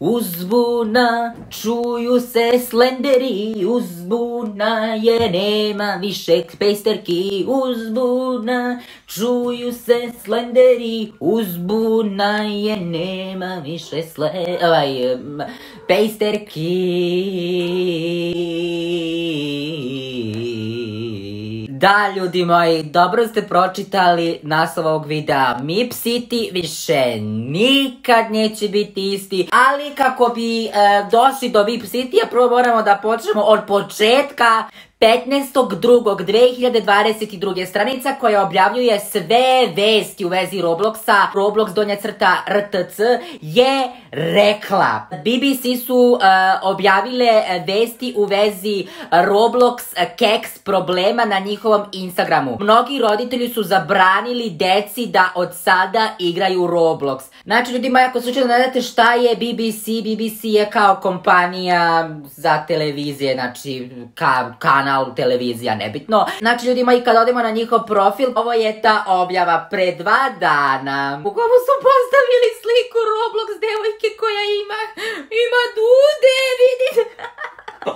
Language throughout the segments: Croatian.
Uzbuna, čuju se slenderi, uzbuna je, nema više pejsterki. Uzbuna, čuju se slenderi, uzbuna je, nema više. Ovaj, em, pejsterki. Da, ljudi moji, dobro ste pročitali naslov ovog videa. Mip City više nikad neće biti isti, ali kako bi e, došli do Mip City-a, prvo moramo da počnemo od početka 15.2.2022. stranica koja objavljuje sve vesti u vezi Robloxa, Roblox donja crta RTC, je rekla. BBC su uh, objavile vesti u vezi Roblox keks problema na njihovom Instagramu. Mnogi roditelji su zabranili deci da od sada igraju Roblox. Znači, ljudi moji, ako slučajno ne znate šta je BBC, BBC je kao kompanija za televizije, znači ka, kanal televizija, nebitno. Znači, ljudi moji, kad odemo na njihov profil, ovo je ta objava pre dva dana. U komu su postavili sliku Roblox devojke koja ima, ima dude, vidite.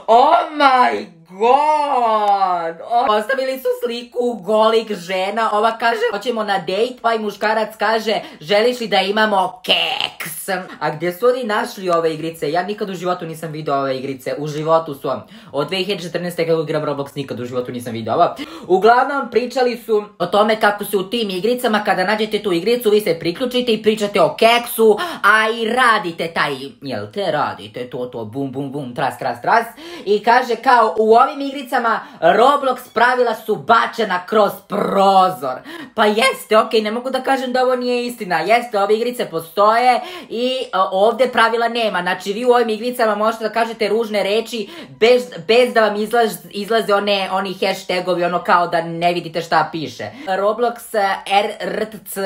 oh my god! Postavili su sliku golih žena, ova kaže hoćemo na dejt, ovaj muškarac kaže želiš li da imamo keks? A gdje su oni našli ove igrice? Ja nikad u životu nisam video ove igrice, u životu su. Od 2014. kako igram Roblox nikad u životu nisam video ovo. Uglavnom pričali su o tome kako su u tim igricama, kada nađete tu igricu vi se priključite i pričate o keksu, a i radite taj, jel te radite to to, bum bum bum, tras tras tras. I kaže kao u ovim igricama Roblox pravila su bačena kroz prozor. Pa jeste, okej, ne mogu da kažem da ovo nije istina. Jeste, ove igrice postoje i a, ovde pravila nema. Znači, vi u ovim igricama možete da kažete ružne reči bez, da vam izlaz, izlaze oni hashtagovi, ono kao da ne vidite šta piše. Roblox eh, RRTC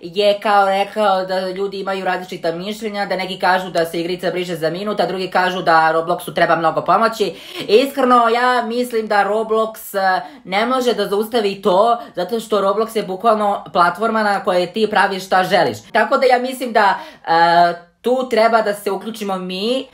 je kao rekao da ljudi imaju različita mišljenja, da neki kažu da se igrica briše za minut, a drugi kažu da Robloxu treba mnogo pomoći. Iskreno, ja mislim da Roblox eh, ne može da zaustavi to, zato što Roblox je bukvalno platforma na kojoj ti praviš šta želiš. Tako da ja mislim da e, tu treba da se uključimo mi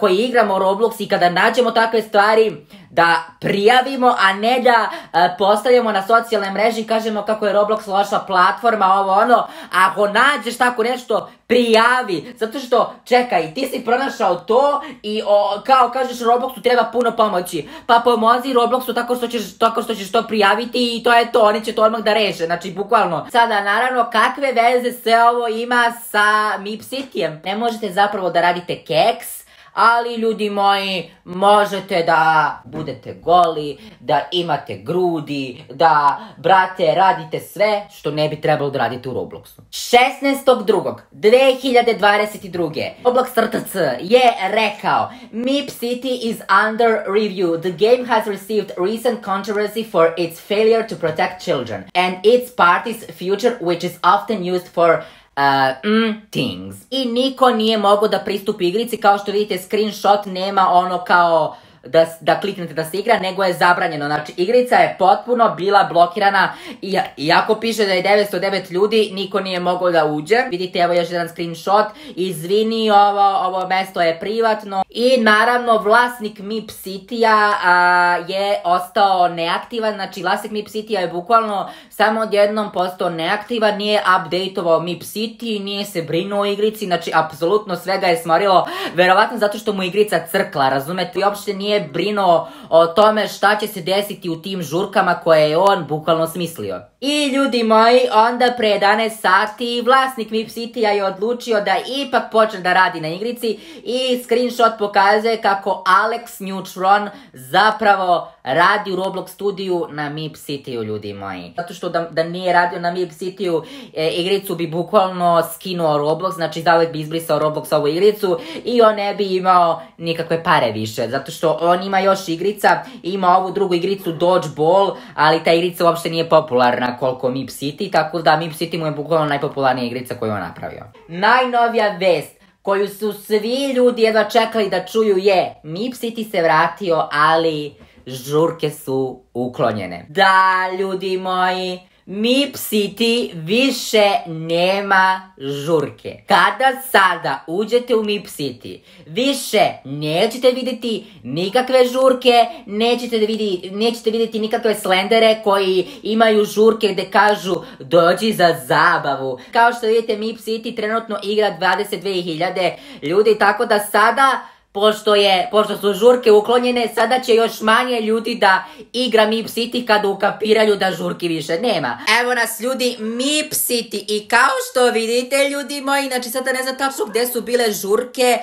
koji igramo Roblox i kada nađemo takve stvari da prijavimo, a ne da e, postavljamo na socijalne mreže i kažemo kako je Roblox loša platforma, ovo ono. Ako nađeš tako nešto, prijavi. Zato što, čekaj, ti si pronašao to i kao kažeš Robloxu treba puno pomoći. Pa pomozi Robloxu tako što ćeš, tako što ćeš to prijaviti i to je to, oni će to odmah da reše. Znači, bukvalno. Sada, naravno, kakve veze sve ovo ima sa Mip Cityjem? Ne možete zapravo da radite keks, ali ljudi moji, možete da budete goli, da imate grudi, da, brate, radite sve što ne bi trebalo da radite u Robloxu. 16.2.2022. Roblox RTC je rekao Mip City is under review. The game has received recent controversy for its failure to protect children and its party's future which is often used for Uh, mm, things. I niko nije mogao da pristupi igrici, kao što vidite screenshot nema ono kao da, da kliknete da se igra, nego je zabranjeno. Znači, igrica je potpuno bila blokirana i iako piše da je 909 ljudi, niko nije mogao da uđe. Vidite, evo još jedan screenshot. Izvini, ovo, ovo mesto je privatno. I naravno, vlasnik Mip City-a je ostao neaktivan. Znači, vlasnik Mip City-a je bukvalno samo odjednom postao neaktivan, nije updateovao Mip City, nije se brinuo o igrici, znači, apsolutno svega je smorilo. Verovatno zato što mu igrica crkla, razumete? I uopšte nije brinuo o tome šta će se desiti u tim žurkama koje je on bukvalno smislio. I ljudi moji, onda pre 11 sati vlasnik Mip City-a je odlučio da ipak počne da radi na igrici i screenshot pokazuje kako Alex Neutron zapravo radi u Roblox studiju na Mip City-u, ljudi moji. Zato što da, da nije radio na Mip City-u, e, igricu bi bukvalno skinuo Roblox, znači zauvek bi izbrisao Roblox ovu igricu i on ne bi imao nikakve pare više, zato što on ima još igrica, ima ovu drugu igricu Dodgeball, ali ta igrica uopšte nije popularna koliko Mip City, tako da Mip City mu je bukvalno najpopularnija igrica koju on napravio. Najnovija vest koju su svi ljudi jedva čekali da čuju je Mip City se vratio, ali žurke su uklonjene. Da, ljudi moji, Mip City više nema žurke. Kada sada uđete u Mip City, više nećete vidjeti nikakve žurke, nećete, vidjeti, nećete vidjeti nikakve slendere koji imaju žurke gdje kažu dođi za zabavu. Kao što vidite Mip City trenutno igra 22.000 ljudi, tako da sada pošto, je, pošto su žurke uklonjene, sada će još manje ljudi da igra Mip City kada ukapiraju da žurki više nema. Evo nas ljudi Mip City i kao što vidite ljudi moji, znači sada ne znam tačno gdje su bile žurke,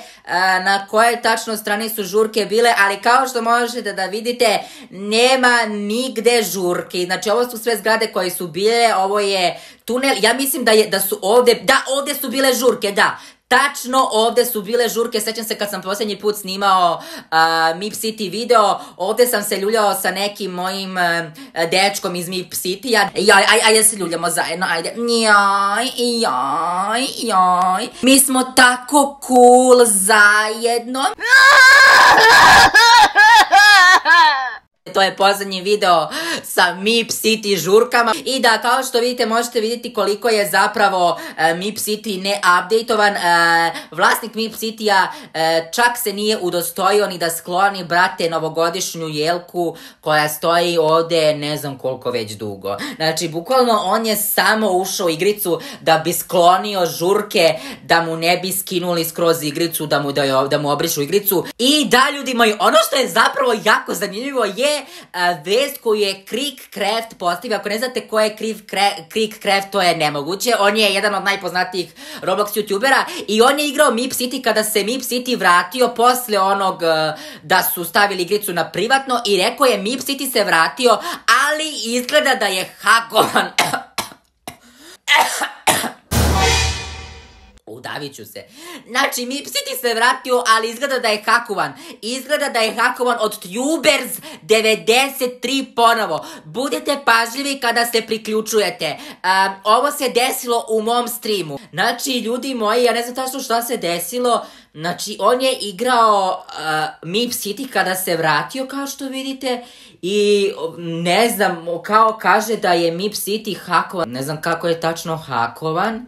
na koje tačno strani su žurke bile, ali kao što možete da vidite, nema nigde žurki. Znači ovo su sve zgrade koje su bile, ovo je tunel, ja mislim da, je, da su ovdje, da ovdje su bile žurke, da. Tačno ovdje su bile žurke, sećam se kad sam posljednji put snimao Mip City video, ovdje sam se ljuljao sa nekim mojim dečkom iz Mip City-a. Jaj, aj, ajde se ljuljamo zajedno, ajde. Jaj, jaj, jaj. Mi smo tako cool zajedno. To je posljednji video sa MIP City žurkama i da kao što vidite možete vidjeti koliko je zapravo e, MIP City neupdatovan. E, vlasnik MIP City-a e, čak se nije udostojio ni da skloni brate novogodišnju jelku koja stoji ovdje ne znam koliko već dugo. Znači bukvalno on je samo ušao u igricu da bi sklonio žurke da mu ne bi skinuli skroz igricu da mu, da, da mu obrišu igricu. I da ljudi moji ono što je zapravo jako zanimljivo je vest koju je Craft postavio. Ako ne znate ko je Craft, to je nemoguće. On je jedan od najpoznatijih Roblox youtubera i on je igrao Mip City kada se Mip City vratio posle onog da su stavili igricu na privatno i rekao je Mip City se vratio, ali izgleda da je hakovan. Udavit ću se. Znači, mi City se vratio, ali izgleda da je hakovan. Izgleda da je hakovan od Tubers 93 ponovo. Budete pažljivi kada se priključujete. ovo se desilo u mom streamu. Znači, ljudi moji, ja ne znam tačno šta se desilo. Znači, on je igrao uh, Mip City kada se vratio, kao što vidite. I ne znam, kao kaže da je Mip City hakovan. Ne znam kako je tačno hakovan.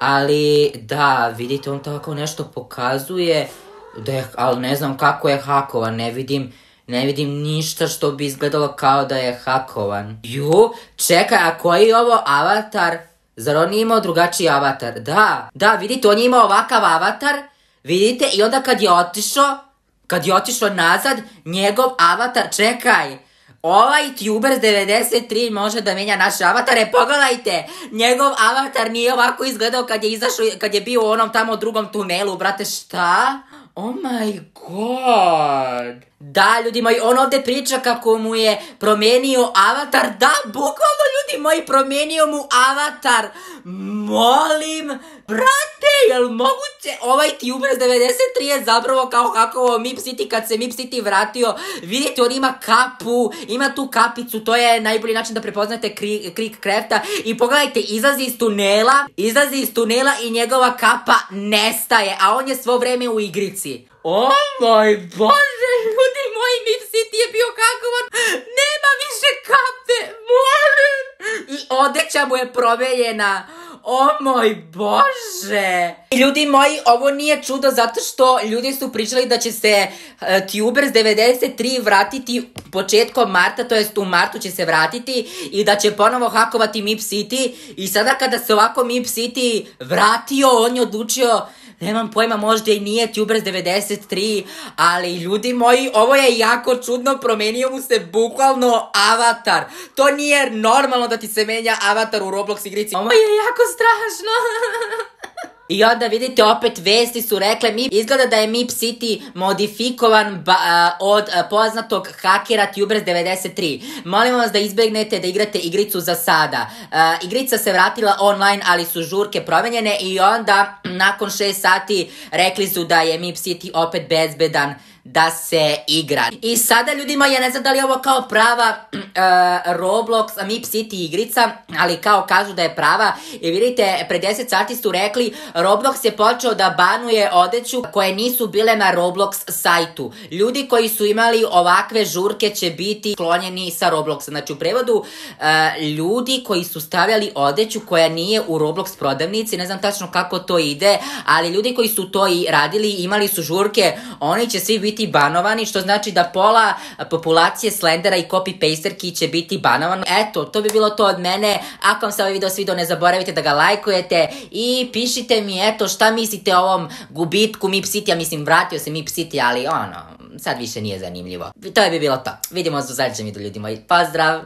Ali da, vidite, on tako nešto pokazuje, da je, ali ne znam kako je hakovan, ne vidim, ne vidim ništa što bi izgledalo kao da je hakovan. Ju, čekaj, a koji je ovo avatar? Zar on nije imao drugačiji avatar? Da, da, vidite, on je imao ovakav avatar, vidite, i onda kad je otišao, kad je otišao nazad, njegov avatar, čekaj, Ovaj Tubers 93 može da menja naše avatare, pogledajte! Njegov avatar nije ovako izgledao kad je izašao, kad je bio u onom tamo drugom tunelu, brate, šta? Oh my god! Da, ljudi moji, on ovdje priča kako mu je promijenio avatar. Da, bukvalno, ljudi moji, promijenio mu avatar. Molim, brate, jel moguće? Ovaj Tubers 93 je zapravo kao hakovo Mip City kad se Mip City vratio. Vidite, on ima kapu, ima tu kapicu, to je najbolji način da prepoznate Krik Crafta. I pogledajte, izlazi iz tunela, izlazi iz tunela i njegova kapa nestaje, a on je svo vrijeme u igrici. Oh moj bože, ljudi moji, Mip City je bio kakovan, nema više kape, molim. I odeća mu je proveljena. O moj bože! Ljudi moji, ovo nije čudo zato što ljudi su pričali da će se uh, Tubers 93 vratiti početkom marta, to jest u martu će se vratiti i da će ponovo hakovati Mip City i sada kada se ovako Mip City vratio, on je odlučio nemam pojma, možda i nije Tubers 93, ali ljudi moji, ovo je jako čudno, promenio mu se bukvalno avatar. To nije normalno da ti se menja avatar u Roblox igrici. Ovo je jako strašno. I onda vidite opet vesti su rekle mi izgleda da je Mip City modifikovan od poznatog hakera Tubers 93. Molim vas da izbjegnete da igrate igricu za sada. igrica se vratila online ali su žurke promenjene i onda nakon 6 sati rekli su da je Mip City opet bezbedan da se igra. I sada ljudima, ja ne znam da li je ovo kao prava uh, Roblox, Mip City igrica, ali kao kažu da je prava. I vidite, pre 10 sati su rekli, Roblox je počeo da banuje odeću koje nisu bile na Roblox sajtu. Ljudi koji su imali ovakve žurke će biti klonjeni sa Robloxa. Znači u prevodu, uh, ljudi koji su stavljali odeću koja nije u Roblox prodavnici, ne znam tačno kako to ide, ali ljudi koji su to i radili, imali su žurke, oni će svi biti banovani, što znači da pola populacije Slendera i copy-pasterki će biti banovano. Eto, to bi bilo to od mene. Ako vam se ovaj video svidio, ne zaboravite da ga lajkujete i pišite mi, eto, šta mislite o ovom gubitku Mip City, mislim, vratio se Mip City, ali ono, sad više nije zanimljivo. To je bi bilo to. Vidimo se u sljedećem video, ljudi moji. Pozdrav!